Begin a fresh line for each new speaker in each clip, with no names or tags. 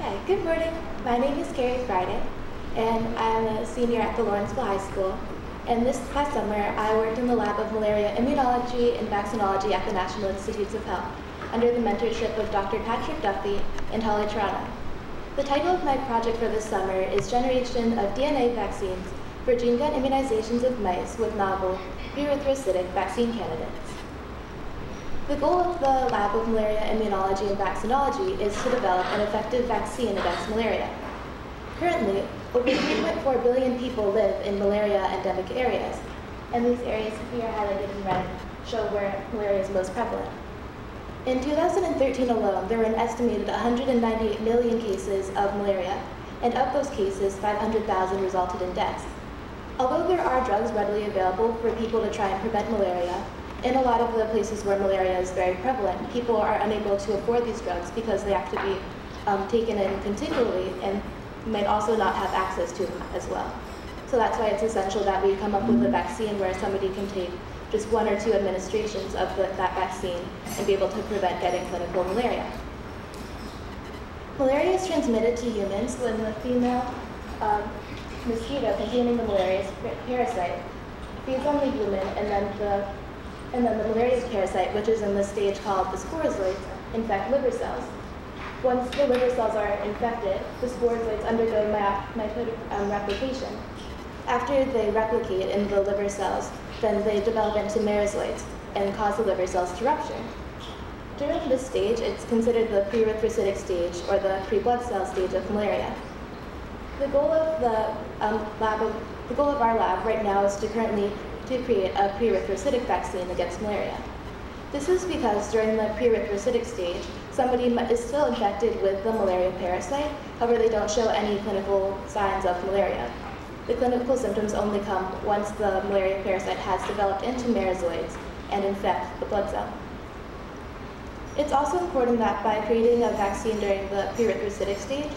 Hi, good morning. My name is Carrie Friday, and I'm a senior at the Lawrenceville High School. And this past summer, I worked in the lab of malaria immunology and vaccinology at the National Institutes of Health under the mentorship of Dr. Patrick Duffy and Holly Toronto. The title of my project for this summer is Generation of DNA Vaccines for Gene Gun Immunizations of Mice with Novel Pre-Erythrocytic Vaccine Candidates. The goal of the Lab of Malaria Immunology and Vaccinology is to develop an effective vaccine against malaria. Currently, over 3.4 billion people live in malaria endemic areas, and these areas here highlighted in red show where malaria is most prevalent. In 2013 alone, there were an estimated 198 million cases of malaria, and of those cases, 500,000 resulted in deaths. Although there are drugs readily available for people to try and prevent malaria, in a lot of the places where malaria is very prevalent, people are unable to afford these drugs because they have to be um, taken in continually and might also not have access to them as well. So that's why it's essential that we come up with a vaccine where somebody can take just one or two administrations of the, that vaccine and be able to prevent getting clinical malaria. Malaria is transmitted to humans when the female um, mosquito containing the malaria parasite feeds on the human and then the and then the malaria parasite, which is in the stage called the sporozoites, infect liver cells. Once the liver cells are infected, the sporozoites undergo mitotic um, replication. After they replicate in the liver cells, then they develop into merozoites and cause the liver cells to rupture. During this stage, it's considered the pre-erythrocytic stage or the pre-blood cell stage of malaria. The goal of the um, lab, the goal of our lab right now is to currently to create a pre-erythrocytic vaccine against malaria. This is because during the pre-erythrocytic stage, somebody is still infected with the malaria parasite, however they don't show any clinical signs of malaria. The clinical symptoms only come once the malaria parasite has developed into merozoites and infect the blood cell. It's also important that by creating a vaccine during the pre-erythrocytic stage,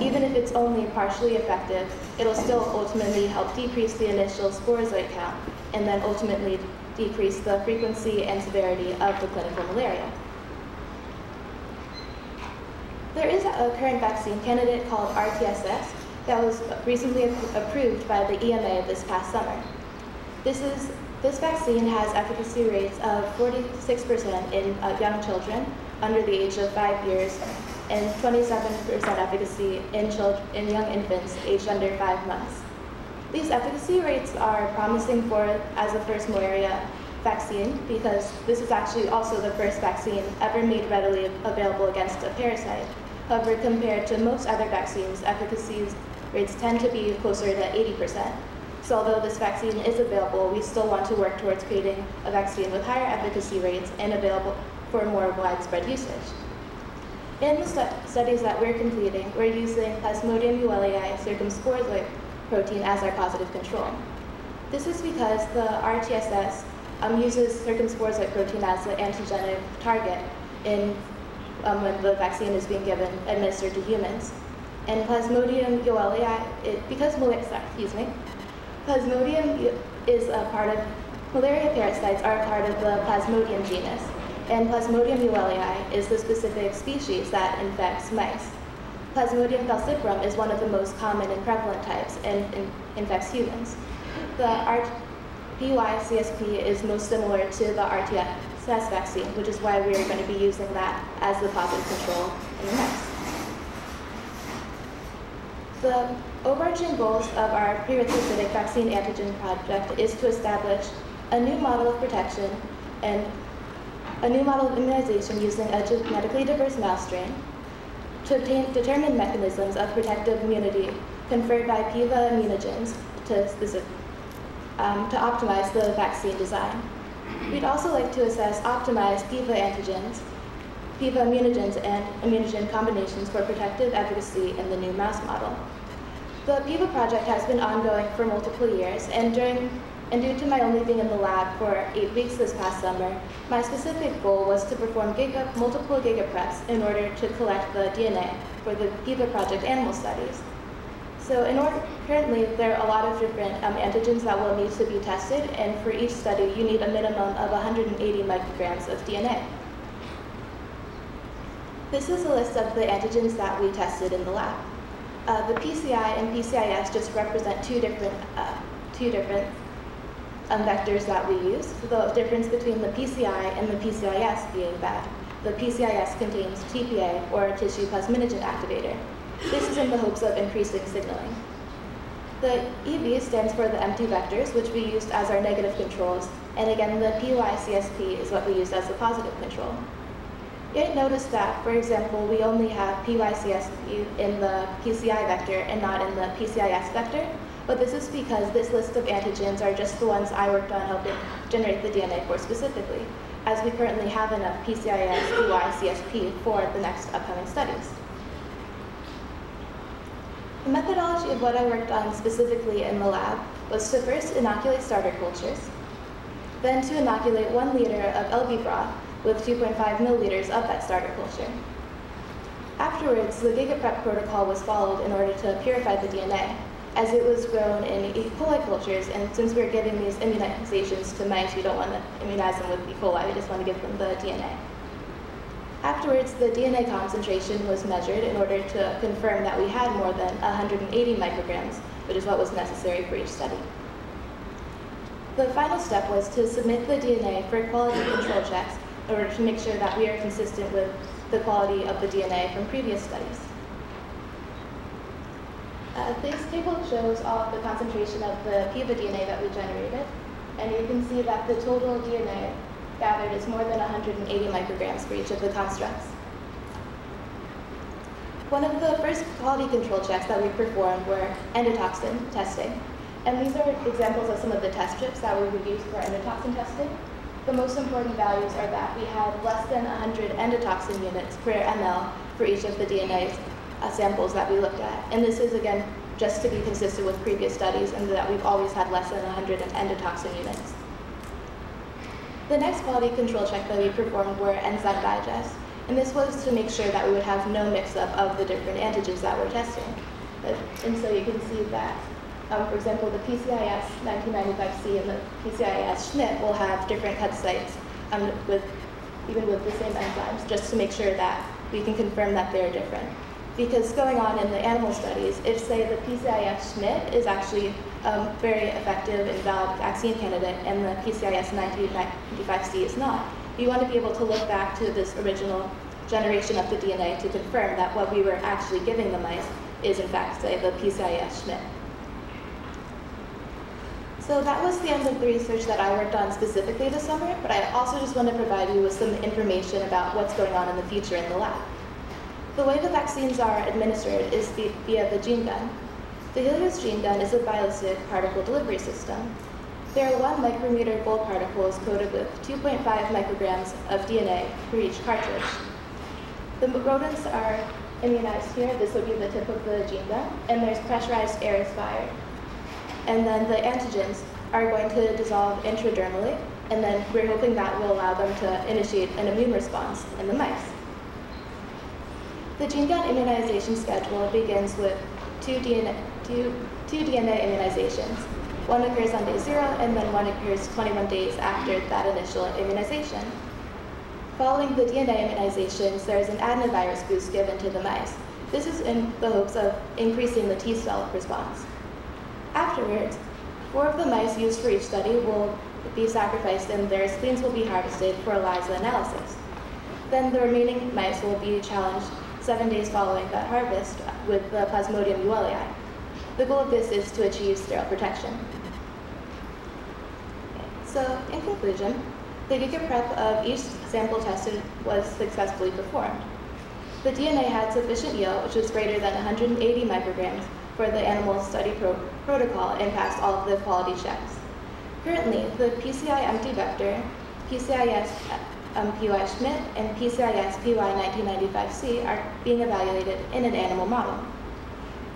even if it's only partially effective, it'll still ultimately help decrease the initial sporozoite count and then ultimately decrease the frequency and severity of the clinical malaria. There is a current vaccine candidate called RTSS that was recently approved by the EMA this past summer. This, is, this vaccine has efficacy rates of 46% in uh, young children under the age of five years and 27% efficacy in, children, in young infants aged under five months. These efficacy rates are promising for as a first malaria vaccine because this is actually also the first vaccine ever made readily available against a parasite. However, compared to most other vaccines, efficacy rates tend to be closer to 80%. So although this vaccine is available, we still want to work towards creating a vaccine with higher efficacy rates and available for more widespread usage. In the stu studies that we're completing, we're using Plasmodium uelii circumsporozoite protein as our positive control. This is because the RTSS um, uses circumsporozoite protein as the antigenic target in, um, when the vaccine is being given, administered to humans. And Plasmodium uelii, it, because malaria, excuse me, Plasmodium is a part of, malaria parasites are a part of the Plasmodium genus. And Plasmodium uelii is the specific species that infects mice. Plasmodium falciparum is one of the most common and prevalent types and, infects humans. The PY-CSP is most similar to the RTSS vaccine, which is why we're going to be using that as the positive control in the mice. The overarching goals of our pre-erythrocytic vaccine antigen project is to establish a new model of protection and a new model of immunization using a genetically diverse mouse strain to obtain, determine mechanisms of protective immunity conferred by PIVA immunogens to, um, to optimize the vaccine design. We'd also like to assess optimized PIVA antigens, PIVA immunogens, and immunogen combinations for protective efficacy in the new mouse model. The PIVA project has been ongoing for multiple years, and during and due to my only being in the lab for eight weeks this past summer, my specific goal was to perform giga, multiple gigapreps in order to collect the DNA for the PIVA project animal studies. So in order, currently there are a lot of different um, antigens that will need to be tested, and for each study you need a minimum of 180 micrograms of DNA. This is a list of the antigens that we tested in the lab. Uh, the PCI and PCIS just represent two different, uh, two different um, vectors that we use. The difference between the PCI and the PCIS being that the PCIS contains TPA, or tissue plasminogen activator. This is in the hopes of increasing signaling. The EV stands for the empty vectors, which we used as our negative controls, and again, the PYCSP is what we used as the positive control. Yet notice that, for example, we only have PYCSP in the PCI vector and not in the PCIS vector, but this is because this list of antigens are just the ones I worked on helping generate the DNA for specifically, as we currently have enough PCIS, PYCSP for the next upcoming studies. The methodology of what I worked on specifically in the lab was to first inoculate starter cultures, then to inoculate one liter of LB broth with 2.5 milliliters of that starter culture. Afterwards, the GigaPrep protocol was followed in order to purify the DNA, as it was grown in E. coli cultures, and since we're giving these immunizations to mice, we don't want to immunize them with E. coli, we just want to give them the DNA. Afterwards, the DNA concentration was measured in order to confirm that we had more than 180 micrograms, which is what was necessary for each study. The final step was to submit the DNA for quality control checks in order to make sure that we are consistent with the quality of the DNA from previous studies. Uh, this table shows all of the concentration of the PIVA DNA that we generated, and you can see that the total DNA gathered is more than 180 micrograms for each of the constructs. One of the first quality control checks that we performed were endotoxin testing. And these are examples of some of the test strips that we would use for endotoxin testing. The most important values are that we had less than 100 endotoxin units per ml for each of the DNA uh, samples that we looked at. And this is, again, just to be consistent with previous studies and that we've always had less than 100 endotoxin units. The next quality control check that we performed were enzyme digest. And this was to make sure that we would have no mix-up of the different antigens that we're testing. And so you can see that um, for example, the PCIS 1995C and the PCIS SNP will have different cut sites um, with, even with the same enzymes, just to make sure that we can confirm that they're different. Because going on in the animal studies, if say the PCIS Schmidt is actually um, very effective and valid vaccine candidate and the PCIS 1995C is not, you want to be able to look back to this original generation of the DNA to confirm that what we were actually giving the mice is in fact, say, the PCIS Schmidt. So that was the end of the research that I worked on specifically this summer, but I also just want to provide you with some information about what's going on in the future in the lab. The way the vaccines are administered is via the gene gun. The Helios gene gun is a ballistic particle delivery system. There are one micrometer gold particles coated with 2.5 micrograms of DNA for each cartridge. The rodents are immunized here. This would be the tip of the gene gun, and there's pressurized air is fired and then the antigens are going to dissolve intradermally, and then we're hoping that will allow them to initiate an immune response in the mice. The gun immunization schedule begins with two DNA, two, two DNA immunizations. One occurs on day zero, and then one occurs 21 days after that initial immunization. Following the DNA immunizations, there is an adenovirus boost given to the mice. This is in the hopes of increasing the T cell response. Afterwards, four of the mice used for each study will be sacrificed and their spleens will be harvested for ELISA analysis. Then the remaining mice will be challenged seven days following that harvest with the Plasmodium uelii. The goal of this is to achieve sterile protection. So, in conclusion, the GigaPrep of each sample tested was successfully performed. The DNA had sufficient yield, which was greater than 180 micrograms, for the animal study pro protocol and passed all of the quality checks. Currently, the PCI empty vector, PCIS um, PY SNP, and PCIS PY 1995C are being evaluated in an animal model.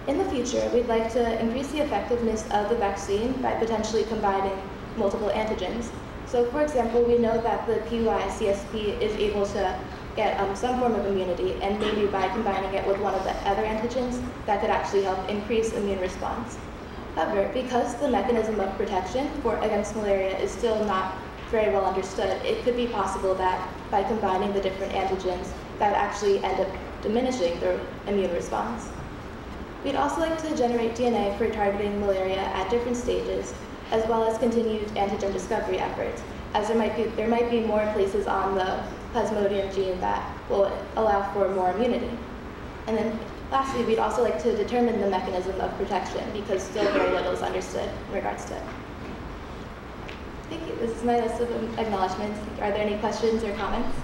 In the future, we'd like to increase the effectiveness of the vaccine by potentially combining multiple antigens. So for example, we know that the PY-CSP is able to get um, some form of immunity, and maybe by combining it with one of the other antigens, that could actually help increase immune response. However, because the mechanism of protection for against malaria is still not very well understood, it could be possible that by combining the different antigens, that actually end up diminishing their immune response. We'd also like to generate DNA for targeting malaria at different stages, as well as continued antigen discovery efforts, as there might be, there might be more places on the plasmodium gene that will allow for more immunity. And then lastly, we'd also like to determine the mechanism of protection because still very little is understood in regards to it. Thank you. This is my list of acknowledgements. Are there any questions or comments?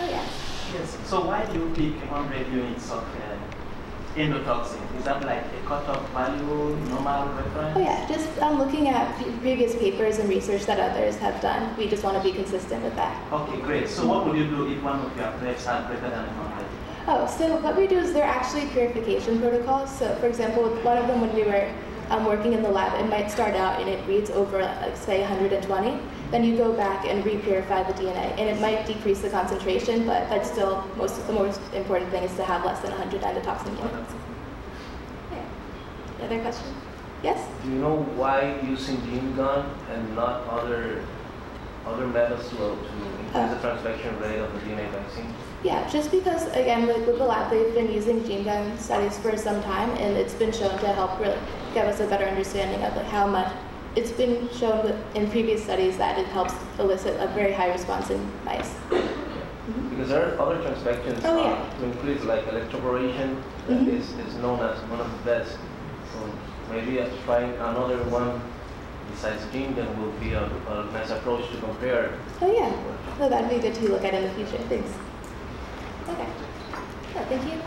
Oh, yeah.
Yes. So why do you pick 100 units of uh, endotoxin? Is that like a cutoff value, normal reference?
Oh, yeah. Just um, looking at previous papers and research that others have done, we just want to be consistent with that.
Okay, great. So what would you do if one of your preps had greater than 100?
Oh, so what we do is they're actually purification protocols. So, for example, one of them when we were um, working in the lab, it might start out and it reads over, like, say, 120. Then you go back and re-purify the DNA, and it might decrease the concentration, but that's still most the most important thing is to have less than 100 endotoxin units. Yeah. Other question? Yes.
Do you know why using gene gun and not other other methods to, to increase the transfection rate of the DNA vaccine?
Yeah, just because again, like with the lab, they've been using gene gun studies for some time, and it's been shown to help really give us a better understanding of like how much. It's been shown with, in previous studies that it helps elicit a very high response in mice.
Because there are other transfections
Oh,
uh,
yeah.
to increase like electroporation that
Mhm.
is, is known as one of the best. So maybe uh, trying another one besides gene gun will be a, a nice approach to compare.
Oh yeah, no, that'd be good to look at in the future. Thanks. Okay. Yeah, thank you.